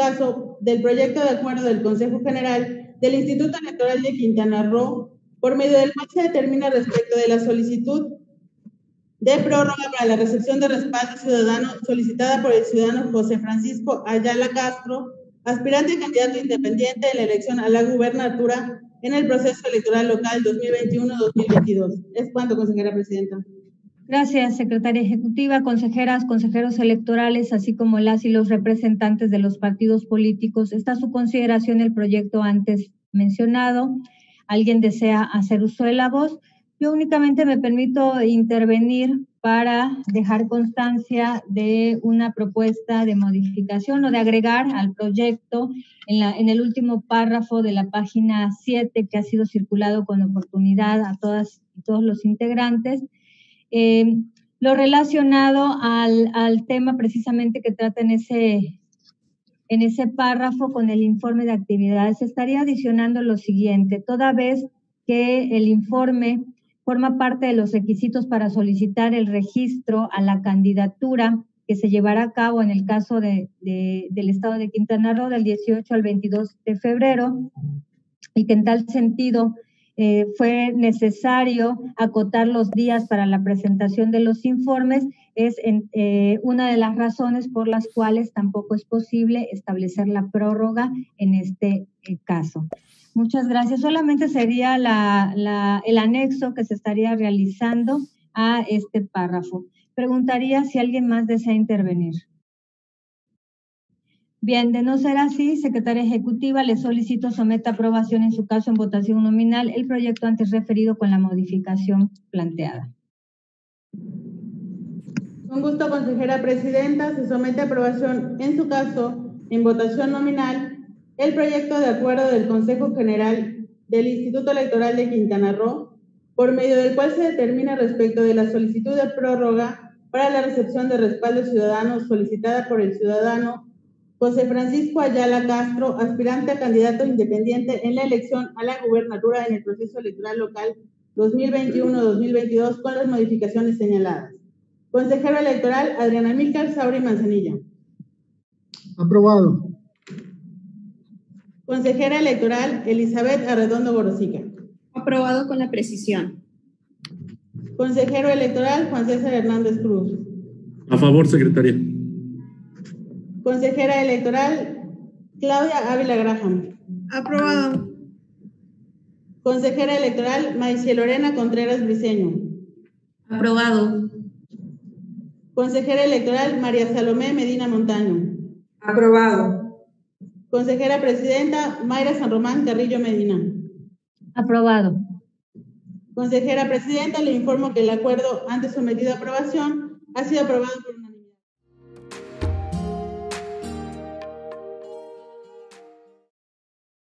caso del proyecto de acuerdo del Consejo General del Instituto Electoral de Quintana Roo, por medio del cual se determina respecto de la solicitud de prórroga para la recepción de respaldo ciudadano solicitada por el ciudadano José Francisco Ayala Castro, aspirante a candidato independiente en la elección a la gubernatura en el proceso electoral local 2021-2022. Es cuanto, consejera presidenta. Gracias, secretaria ejecutiva, consejeras, consejeros electorales, así como las y los representantes de los partidos políticos. Está a su consideración el proyecto antes mencionado. ¿Alguien desea hacer uso de la voz? Yo únicamente me permito intervenir para dejar constancia de una propuesta de modificación o de agregar al proyecto en, el último párrafo de la página 7 que ha sido circulado con oportunidad a todas y todos los integrantes. Eh, lo relacionado al, al, tema precisamente que trata en ese, en ese párrafo con el informe de actividades, estaría adicionando lo siguiente, toda vez que el informe forma parte de los requisitos para solicitar el registro a la candidatura que se llevará a cabo en el caso de, del estado de Quintana Roo del 18 al 22 de febrero y que en tal sentido eh, fue necesario acotar los días para la presentación de los informes, es eh, una de las razones por las cuales tampoco es posible establecer la prórroga en este eh, caso. Muchas gracias. Solamente sería el anexo que se estaría realizando a este párrafo. Preguntaría si alguien más desea intervenir. Bien, de no ser así, secretaria ejecutiva, le solicito someta aprobación en su caso en votación nominal el proyecto antes referido con la modificación planteada. Un gusto, consejera presidenta. Se somete a aprobación en su caso en votación nominal el proyecto de acuerdo del Consejo General del Instituto Electoral de Quintana Roo, por medio del cual se determina respecto de la solicitud de prórroga para la recepción de respaldo ciudadano solicitada por el ciudadano José Francisco Ayala Castro, aspirante a candidato independiente en la elección a la gubernatura en el proceso electoral local 2021-2022 con las modificaciones señaladas. Consejero electoral Adriana Milcar Sauri Manzanilla. Aprobado. Consejera electoral Elizabeth Arredondo Borosica. Aprobado con la precisión. Consejero electoral Juan César Hernández Cruz. A favor, secretaria. Consejera electoral Claudia Ávila Graham. Aprobado. Consejera electoral Maicie Lorena Contreras Briceño. Aprobado. Consejera electoral María Salomé Medina Montaño. Aprobado. Consejera Presidenta Mayra San Román Carrillo Medina. Aprobado. Consejera Presidenta, le informo que el acuerdo antes sometido a aprobación ha sido aprobado por una